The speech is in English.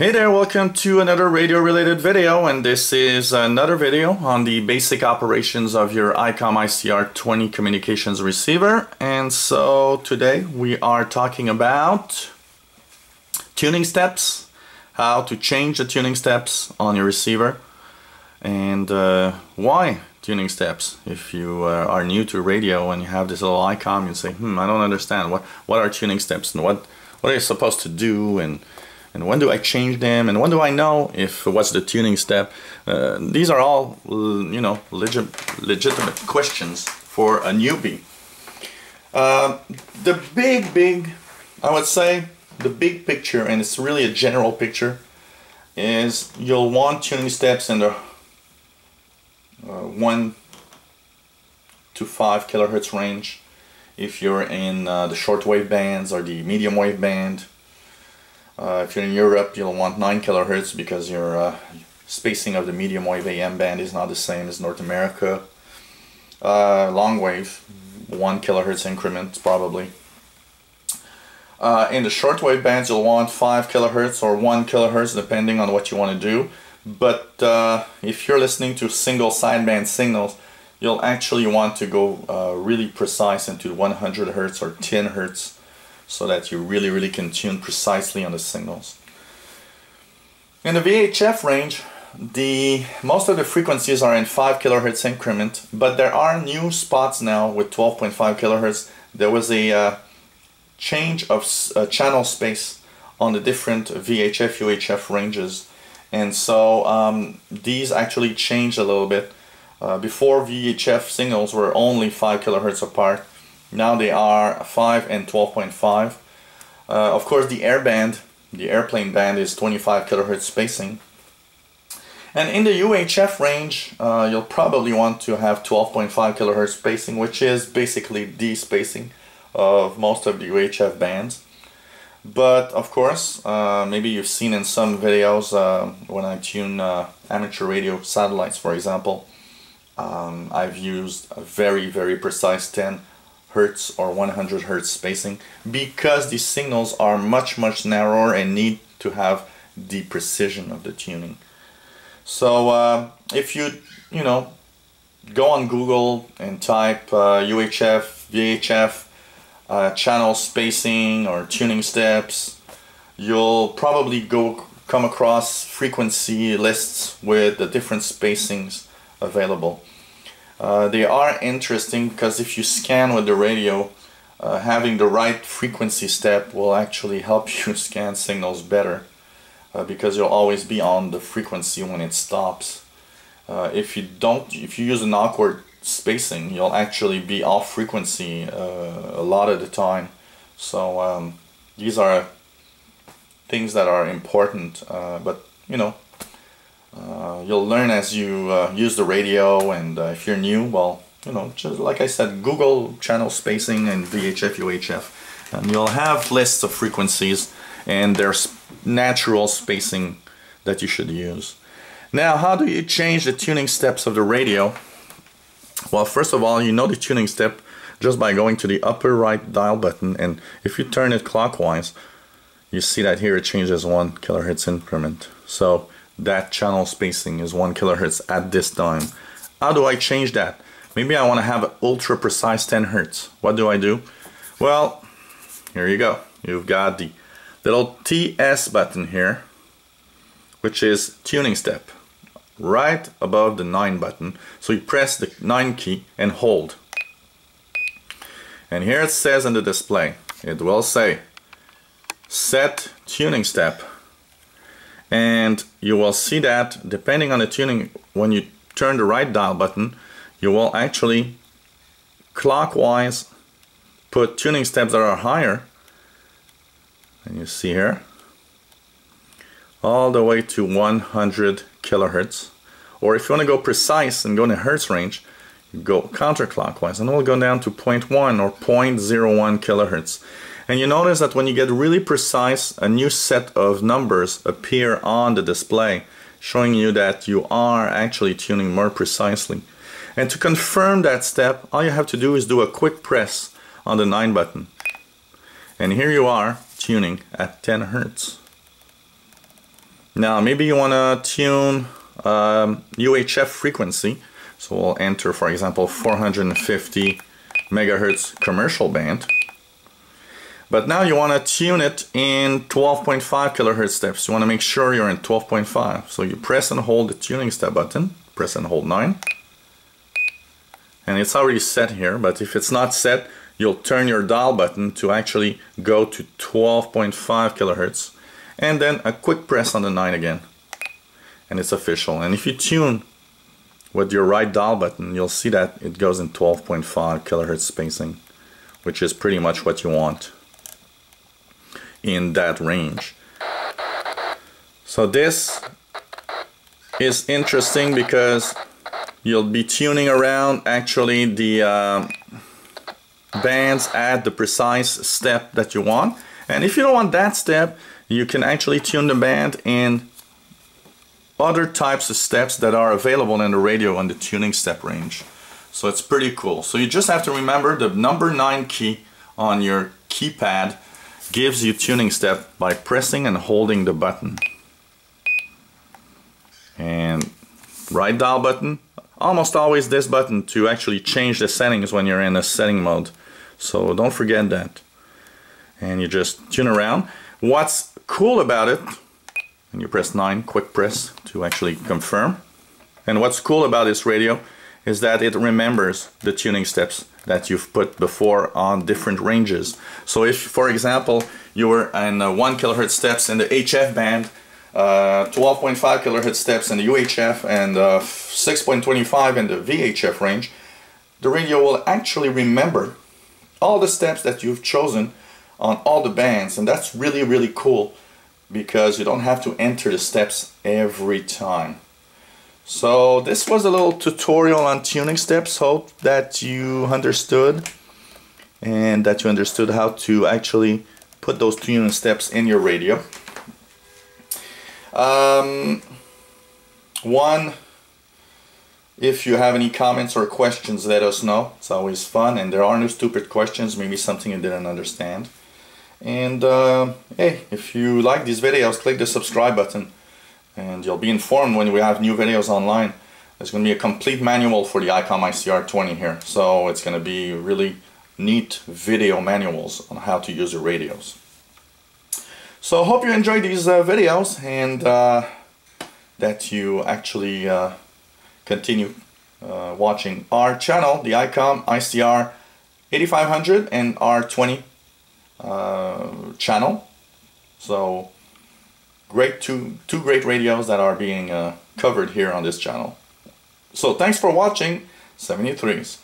Hey there, welcome to another radio related video and this is another video on the basic operations of your ICOM ICR20 communications receiver. And so today we are talking about tuning steps, how to change the tuning steps on your receiver and uh, why tuning steps. If you uh, are new to radio and you have this little ICOM you say hmm I don't understand. What what are tuning steps and what what are you supposed to do? And and when do I change them? And when do I know if what's the tuning step? Uh, these are all you know legit, legitimate questions for a newbie. Uh, the big big I would say the big picture and it's really a general picture is you'll want tuning steps in the uh, 1 to 5 kilohertz range. If you're in uh, the shortwave bands or the medium wave band uh, if you're in Europe, you'll want 9 kilohertz because your uh, spacing of the medium wave AM band is not the same as North America. Uh, long wave, 1 kilohertz increments probably. Uh, in the short wave bands, you'll want 5 kilohertz or 1 kilohertz depending on what you want to do. But uh, if you're listening to single sideband signals, you'll actually want to go uh, really precise into 100 hertz or 10 hertz so that you really really can tune precisely on the signals. In the VHF range the most of the frequencies are in 5 kilohertz increment but there are new spots now with 12.5 kilohertz. There was a uh, change of uh, channel space on the different VHF UHF ranges. And so um, these actually changed a little bit. Uh, before VHF signals were only 5 kilohertz apart now they are 5 and 12.5. Uh, of course the air band, the airplane band is 25 kilohertz spacing. And in the UHF range, uh, you'll probably want to have 12.5 kilohertz spacing, which is basically the spacing of most of the UHF bands. But of course, uh, maybe you've seen in some videos uh, when I tune uh, amateur radio satellites, for example, um, I've used a very, very precise 10 hertz or 100 hertz spacing because these signals are much much narrower and need to have the precision of the tuning. So uh, if you you know go on Google and type uh, UHF VHF uh, channel spacing or tuning steps you'll probably go come across frequency lists with the different spacings available uh, they are interesting because if you scan with the radio, uh, having the right frequency step will actually help you scan signals better uh, because you'll always be on the frequency when it stops. Uh, if you don't, if you use an awkward spacing, you'll actually be off frequency uh, a lot of the time. So um, these are things that are important, but you know, uh, you'll learn as you uh, use the radio and uh, if you're new well you know just like I said Google channel spacing and VHF UHF and you'll have lists of frequencies and there's natural spacing that you should use. Now how do you change the tuning steps of the radio? Well first of all you know the tuning step just by going to the upper right dial button and if you turn it clockwise you see that here it changes one kilohertz increment. So that channel spacing is 1 kilohertz at this time. How do I change that? Maybe I want to have ultra precise 10 hertz. What do I do? Well, here you go. You've got the little TS button here, which is tuning step, right above the 9 button. So you press the 9 key and hold. And here it says on the display, it will say set tuning step and you will see that depending on the tuning when you turn the right dial button you will actually clockwise put tuning steps that are higher. And you see here all the way to 100 kilohertz. Or if you want to go precise and go in the hertz range go counterclockwise and we'll go down to 0.1 or 0.01 kilohertz and you notice that when you get really precise, a new set of numbers appear on the display, showing you that you are actually tuning more precisely. And to confirm that step, all you have to do is do a quick press on the 9 button. And here you are tuning at 10 Hertz. Now maybe you want to tune um, UHF frequency. So we'll enter, for example, 450 megahertz commercial band. But now you want to tune it in 12.5 kilohertz steps. You want to make sure you're in 12.5. So you press and hold the tuning step button, press and hold 9. And it's already set here, but if it's not set, you'll turn your dial button to actually go to 12.5 kilohertz and then a quick press on the 9 again and it's official and if you tune with your right dial button you'll see that it goes in 12.5 kilohertz spacing which is pretty much what you want in that range so this is interesting because you'll be tuning around actually the uh, bands at the precise step that you want and if you don't want that step you can actually tune the band in other types of steps that are available in the radio on the tuning step range. So it's pretty cool. So you just have to remember the number 9 key on your keypad gives you tuning step by pressing and holding the button. And right dial button, almost always this button to actually change the settings when you're in a setting mode. So don't forget that. And you just tune around. What's cool about it, and you press 9, quick press to actually confirm. And what's cool about this radio is that it remembers the tuning steps that you've put before on different ranges. So if, for example, you were in uh, 1 kilohertz steps in the HF band, 12.5 uh, kilohertz steps in the UHF, and uh, 6.25 in the VHF range, the radio will actually remember all the steps that you've chosen on all the bands and that's really really cool because you don't have to enter the steps every time. So this was a little tutorial on tuning steps. Hope that you understood and that you understood how to actually put those tuning steps in your radio. Um, one, if you have any comments or questions, let us know. It's always fun and there are no stupid questions, maybe something you didn't understand. And uh, hey, if you like these videos, click the subscribe button and you'll be informed when we have new videos online. There's going to be a complete manual for the ICOM ICR20 here. So it's going to be really neat video manuals on how to use your radios. So I hope you enjoyed these uh, videos and uh, that you actually uh, continue uh, watching our channel, the ICOM ICR 8500 and R20 uh, channel. So great two, two great radios that are being uh, covered here on this channel. So thanks for watching 73s.